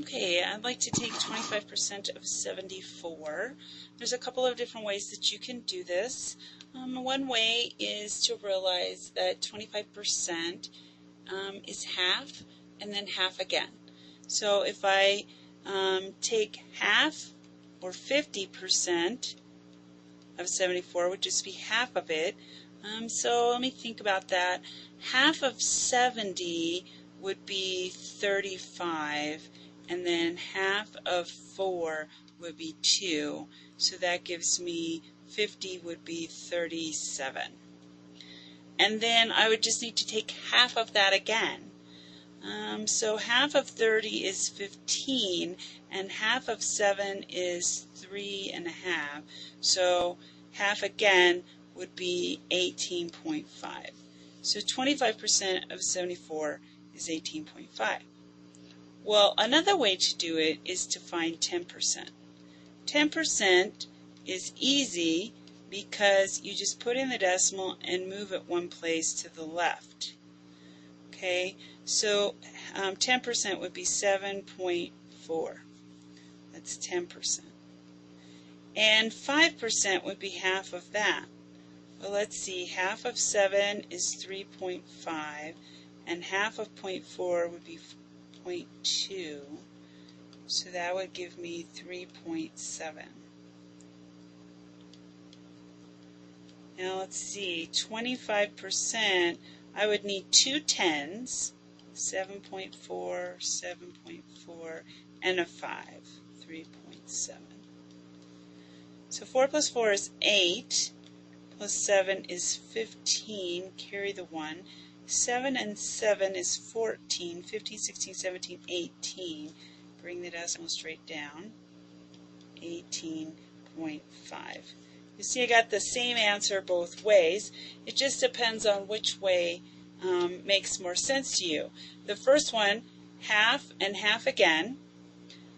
Okay, I'd like to take 25% of 74. There's a couple of different ways that you can do this. Um, one way is to realize that 25% um, is half and then half again. So if I um, take half or 50% of 74 would just be half of it. Um, so let me think about that. Half of 70 would be 35 and then half of 4 would be 2. So that gives me 50 would be 37. And then I would just need to take half of that again. Um, so half of 30 is 15, and half of 7 is 3 and a half. So half again would be 18.5. So 25% of 74 is 18.5. Well, another way to do it is to find 10%. 10% is easy because you just put in the decimal and move it one place to the left. Okay, so um, 10% would be 7.4. That's 10%. And 5% would be half of that. Well, let's see, half of 7 is 3.5, and half of 0.4 would be 0.2. So that would give me 3.7. Now let's see, 25%, I would need two tens, 7.4, 7.4, and a 5, 3.7. So 4 plus 4 is 8, plus 7 is 15, carry the 1. 7 and 7 is 14, 15, 16, 17, 18. Bring the decimal straight down. 18.5. You see I got the same answer both ways. It just depends on which way um, makes more sense to you. The first one, half and half again.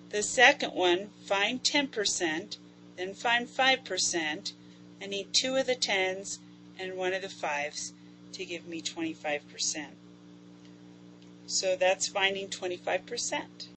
The second one, find 10%, then find 5%. I need two of the 10s and one of the 5s to give me 25%. So that's finding 25%.